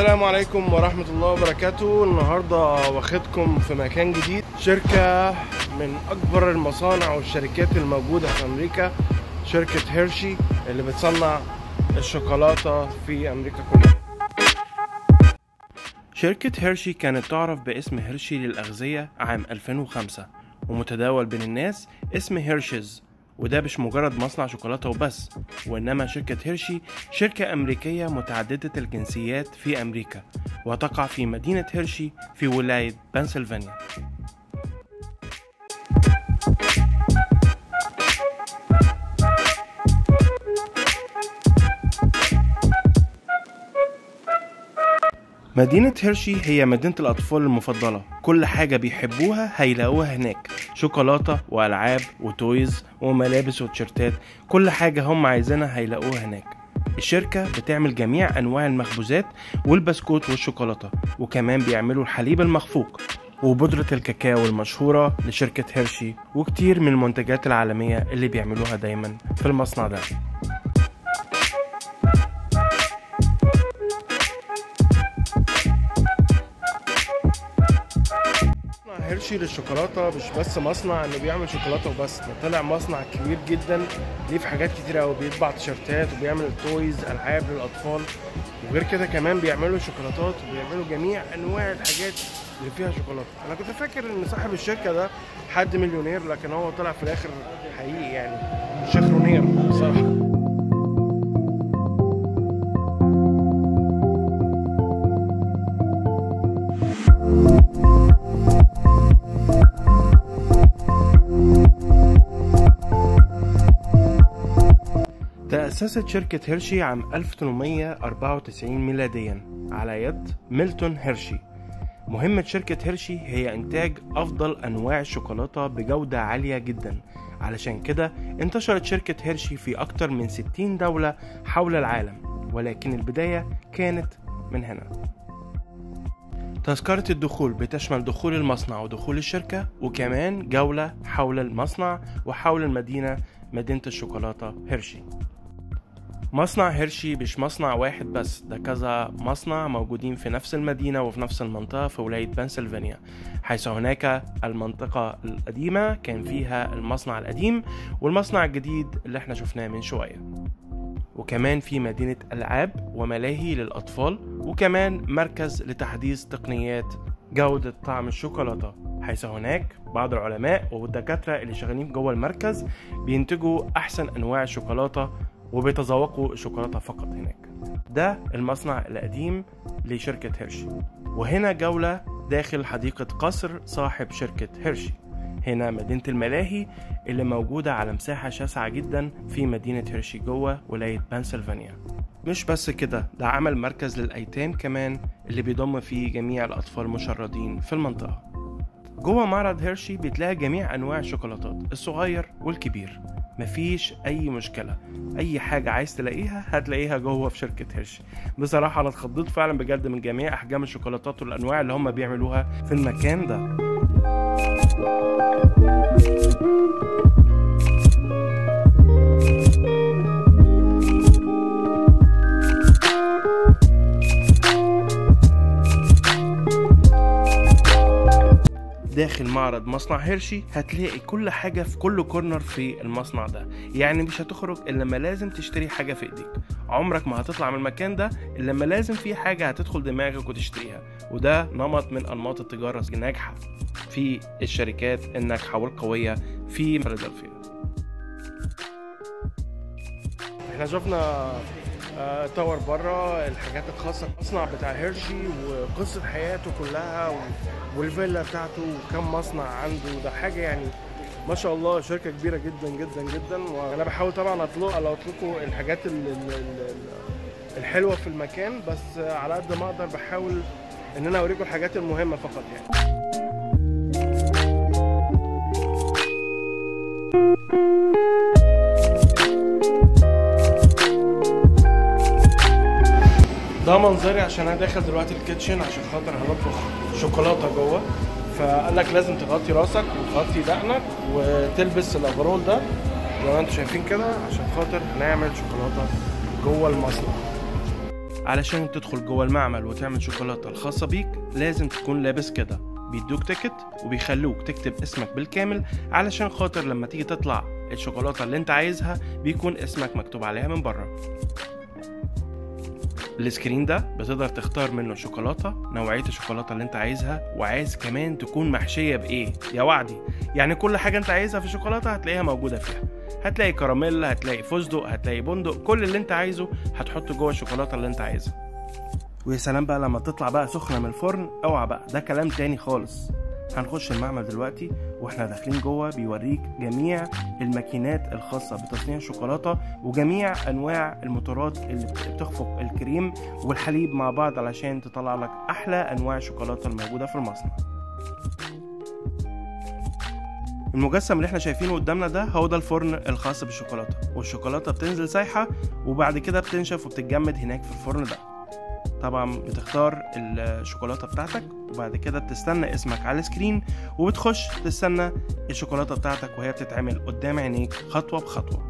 السلام عليكم ورحمة الله وبركاته. النهاردة واخدكم في مكان جديد. شركة من أكبر المصانع والشركات الموجودة في أمريكا شركة هيرشي اللي بتصنع الشوكولاتة في أمريكا كلها. شركة هيرشي كانت تعرف باسم هيرشي للأغذية عام 2005 ومتداول بين الناس اسم هيرشيز. وده مش مجرد مصنع شوكولاتة وبس وإنما شركة هيرشي شركة أمريكية متعددة الجنسيات في أمريكا وتقع في مدينة هيرشي في ولاية بنسلفانيا. مدينة هيرشي هي مدينة الأطفال المفضلة. كل حاجة بيحبوها هيلاقوها هناك. شوكولاتة وألعاب وتويز وملابس وتيشيرتات. كل حاجة هم عايزينها هيلاقوها هناك. الشركة بتعمل جميع أنواع المخبوزات والبسكوت والشوكولاتة وكمان بيعملوا الحليب المخفوق وبودرة الكاكاو المشهورة لشركة هيرشي وكتير من المنتجات العالمية اللي بيعملوها دايما في المصنع ده. هيرشي للشوكولاتة مش بس مصنع إنه بيعمل شوكولاتة وبس. ده طلع مصنع كبير جدا ليه في حاجات كتير قوي بيطبع تيشرتات وبيعمل toys ألعاب للأطفال. وغير كده كمان بيعملوا شوكولاتات وبيعملوا جميع أنواع الحاجات اللي فيها شوكولاتة. أنا كنت فاكر إن صاحب الشركة ده حد مليونير لكن هو طلع في الآخر حقيقي يعني شيخرونير بصراحة. تأسست شركة هيرشي عام 1894 ميلاديا. على يد ميلتون هيرشي. مهمة شركة هيرشي هي إنتاج أفضل أنواع الشوكولاتة بجودة عالية جدا. علشان كده انتشرت شركة هيرشي في أكتر من 60 دولة حول العالم ولكن البداية كانت من هنا. تذكرة الدخول بتشمل دخول المصنع ودخول الشركة وكمان جولة حول المصنع وحول المدينة مدينة الشوكولاتة هيرشي. مصنع هيرشي مش مصنع واحد بس ده كذا مصنع موجودين في نفس المدينة وفي نفس المنطقة في ولاية بنسلفانيا. حيث هناك المنطقة القديمة كان فيها المصنع القديم والمصنع الجديد اللي إحنا شفناه من شوية. وكمان في مدينة ألعاب وملاهي للأطفال وكمان مركز لتحديث تقنيات جودة طعم الشوكولاتة. حيث هناك بعض العلماء والدكاترة اللي شغالين جوه المركز بينتجوا أحسن أنواع الشوكولاتة وبيتذوقوا الشوكولاتة فقط هناك. ده المصنع القديم لشركة هيرشي. وهنا جولة داخل حديقة قصر صاحب شركة هيرشي. هنا مدينة الملاهي اللي موجودة على مساحة شاسعة جدا في مدينة هيرشي جوه ولاية بنسلفانيا. مش بس كده ده عمل مركز للأيتام كمان اللي بيضم فيه جميع الأطفال المشردين في المنطقة. جوه معرض هيرشي بتلاقي جميع أنواع الشوكولاتات الصغير والكبير. مفيش أي مشكلة. أي حاجة عايز تلاقيها هتلاقيها جوه في شركة هيرشي بصراحة أنا اتخضيت فعلا بجد من جميع أحجام الشوكولاتات والأنواع اللي هم بيعملوها في المكان ده. داخل معرض مصنع هيرشي هتلاقي كل حاجة في كل corner في المصنع ده. يعني مش هتخرج إلا لما لازم تشتري حاجة في إيديك. عمرك ما هتطلع من المكان ده إلا لما لازم في حاجة هتدخل دماغك وتشتريها. وده نمط من أنماط التجارة الناجحة في الشركات الناجحة والقوية في فيلادلفيا. إحنا شفنا آه، tower بره الحاجات الخاصة بالمصنع بتاع هيرشي وقصة حياته كلها والفيلا بتاعته وكم مصنع عنده. ده حاجة يعني ما شاء الله شركة كبيرة جدا جدا جدا. وأنا بحاول طبعا اطلق لكم الحاجات ال- ال- ال- ال- الحلوة في المكان بس آه، على قد ما أقدر بحاول إن أنا أوريكم الحاجات المهمة فقط يعني. ده منظري عشان أنا داخل دلوقتي ال kitchen عشان خاطر هنطبخ شوكولاتة جوه. فقال لك لازم تغطي راسك وتغطي دقنك وتلبس الافرول ده. زي ما أنتم شايفين كده عشان خاطر هنعمل شوكولاتة جوه المصنع. علشان تدخل جوه المعمل وتعمل شوكولاتة الخاصة بيك لازم تكون لابس كده. بيدوك ticket وبيخلوك تكتب اسمك بالكامل علشان خاطر لما تيجي تطلع الشوكولاتة اللي انت عايزها بيكون اسمك مكتوب عليها من بره. السكرين ده بتقدر تختار منه شوكولاتة نوعية الشوكولاتة اللي انت عايزها وعايز كمان تكون محشية بإيه؟ يا وعدي. يعني كل حاجة انت عايزها في الشوكولاتة هتلاقيها موجودة فيها. هتلاقي كراميل هتلاقي فستق هتلاقي بندق كل اللي انت عايزه هتحطه جوه الشوكولاتة اللي انت عايزها. ويا سلام بقى لما تطلع بقى سخنة من الفرن اوعى بقى ده كلام تاني خالص. هنخش المعمل دلوقتي وإحنا داخلين جوه بيوريك جميع الماكينات الخاصة بتصنيع الشوكولاتة وجميع أنواع الموتورات اللي بتخفق الكريم والحليب مع بعض علشان تطلع لك أحلى أنواع الشوكولاتة الموجودة في المصنع. المجسم اللي إحنا شايفينه قدامنا ده هو ده الفرن الخاص بالشوكولاتة والشوكولاتة بتنزل سايحة وبعد كده بتنشف وبتتجمد هناك في الفرن ده. طبعا بتختار الشوكولاتة بتاعتك وبعد كده بتستنى اسمك على السكرين وبتخش تستنى الشوكولاتة بتاعتك وهي بتتعمل قدام عينيك خطوة بخطوة.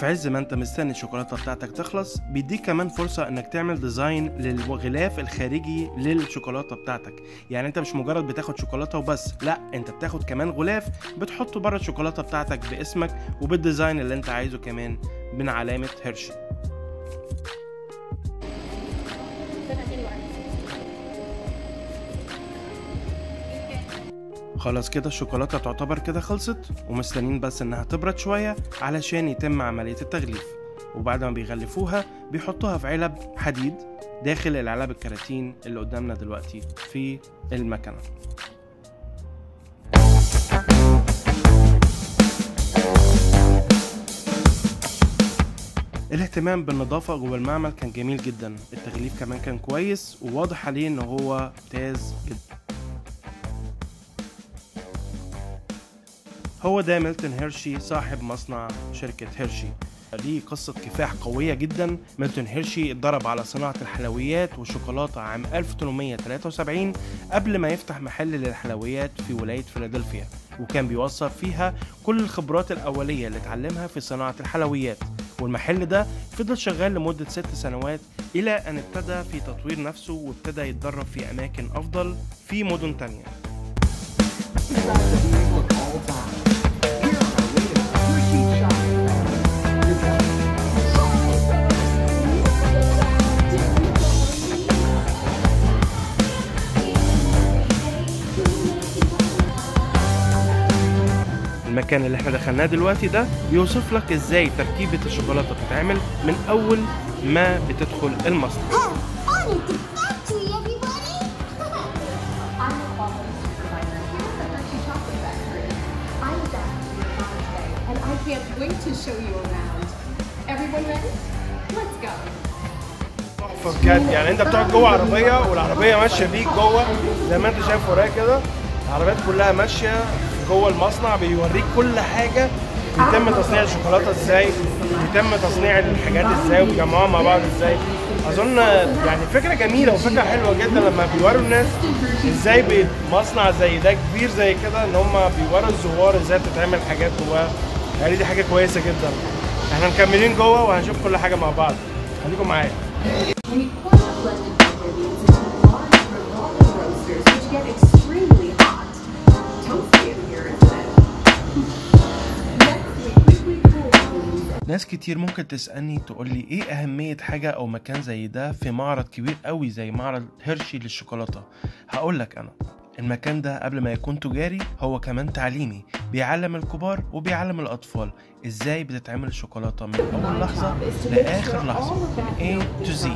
وفي عز ما انت مستني الشوكولاتة بتاعتك تخلص بيديك كمان فرصة انك تعمل design للغلاف الخارجي للشوكولاتة بتاعتك. يعني انت مش مجرد بتاخد شوكولاتة وبس لا انت بتاخد كمان غلاف بتحطه بره الشوكولاتة بتاعتك باسمك وبال design اللي انت عايزه كمان من علامة هيرشي خلاص كده الشوكولاتة تعتبر كده خلصت ومستنيين بس إنها تبرد شوية علشان يتم عملية التغليف. وبعد ما بيغلفوها بيحطوها في علب حديد داخل العلب الكراتين اللي قدامنا دلوقتي في المكنة. الاهتمام بالنظافة جوه المعمل كان جميل جدا. التغليف كمان كان كويس وواضح عليه إن هو ممتاز جدا. هو ده ميلتون هيرشي صاحب مصنع شركة هيرشي. ليه قصة كفاح قوية جدا. ميلتون هيرشي اتدرب على صناعة الحلويات والشوكولاتة عام 1873 قبل ما يفتح محل للحلويات في ولاية فيلادلفيا وكان بيوصف فيها كل الخبرات الأولية اللي اتعلمها في صناعة الحلويات. والمحل ده فضل شغال لمدة ست سنوات إلى أن ابتدى في تطوير نفسه وابتدى يتدرب في أماكن أفضل في مدن تانية. المكان اللي إحنا دخلناه دلوقتي ده بيوصف لك إزاي تركيبة الشوكولاتة بتتعمل من أول ما بتدخل المصنع Oh, can't wait to show you around. Everyone ready? Let's go. بجد يعني أنت بتقعد جوه عربية والعربية ماشية بيك جوه زي ما أنت شايف ورايا كده العربيات كلها ماشية جوه المصنع بيوريك كل حاجة. بيتم تصنيع الشوكولاتة إزاي؟ بيتم تصنيع الحاجات إزاي؟ وبيجمعوها مع بعض إزاي؟ أظن يعني فكرة جميلة وفكرة حلوة جدا لما بيوروا الناس إزاي مصنع زي ده كبير زي كده إن هم بيوروا الزوار إزاي بتتعمل حاجات جواه. يعني دي حاجة كويسة جدا. إحنا مكملين جوه وهنشوف كل حاجة مع بعض. خليكم معايا. Pour ناس كتير ممكن تسألني تقول لي إيه أهمية حاجة أو مكان زي ده في معرض كبير قوي زي معرض هيرشي للشوكولاتة؟ هقول لك أنا المكان ده قبل ما يكون تجاري هو كمان تعليمي بيعلم الكبار وبيعلم الأطفال إزاي بتتعمل الشوكولاتة من أول لحظة لآخر لحظة A to Z.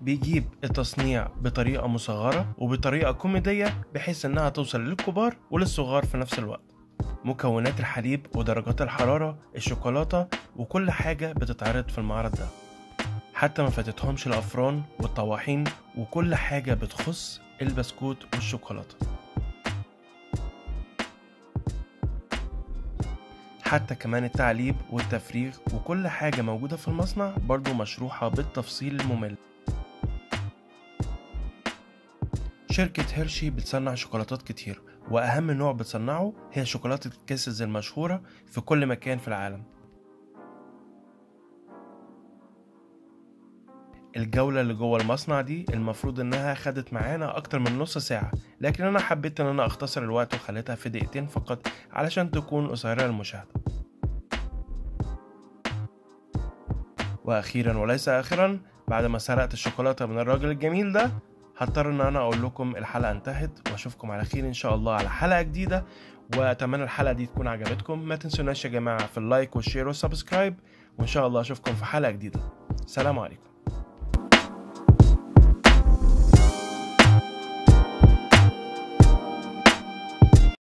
بيجيب التصنيع بطريقة مصغرة وبطريقة كوميدية بحيث إنها توصل للكبار وللصغار في نفس الوقت. مكونات الحليب ودرجات الحرارة الشوكولاتة وكل حاجة بتتعرض في المعرض ده. حتى ما فاتتهمش الأفران والطواحين وكل حاجة بتخص البسكوت والشوكولاتة. حتى كمان التعليب والتفريغ وكل حاجة موجودة في المصنع برضو مشروحة بالتفصيل الممل. شركة هيرشي بتصنع شوكولاتات كتير. وأهم نوع بتصنعه هي شوكولاتة كيسز المشهورة في كل مكان في العالم. الجولة اللي جوه المصنع دي المفروض إنها خدت معانا أكتر من نص ساعة لكن أنا حبيت إن أنا أختصر الوقت وخليتها في دقيقتين فقط علشان تكون قصيرة للمشاهدة. وأخيرا وليس اخرا بعد ما سرقت الشوكولاتة من الراجل الجميل ده هضطر إن أنا أقول لكم الحلقة انتهت وأشوفكم على خير إن شاء الله على حلقة جديدة وأتمنى الحلقة دي تكون عجبتكم. ما تنسوناش يا جماعة في ال like وال share وال subscribe وإن شاء الله أشوفكم في حلقة جديدة. سلام عليكم.